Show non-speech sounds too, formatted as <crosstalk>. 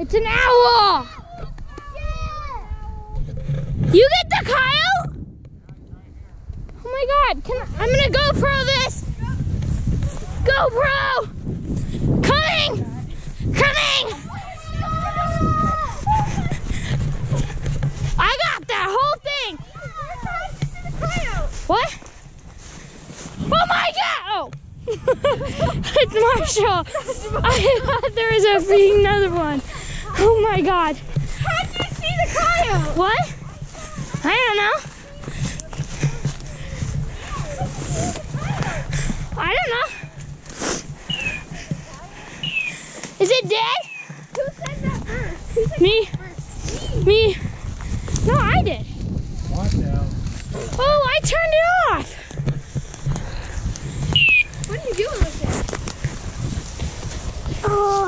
It's an owl. You get the coyote? Oh my god, can I, I'm gonna GoPro this. GoPro! Coming! Coming! I got that whole thing! What? Oh my god! Oh! <laughs> it's Marshall! I thought there was a freaking another one my god. How did you see the coyote? What? I don't know. I don't know. Is it dead? Who said that first? Who said Me. First? Me. No, I did. Watch out. Oh, I turned it off. What are you doing with it? Oh.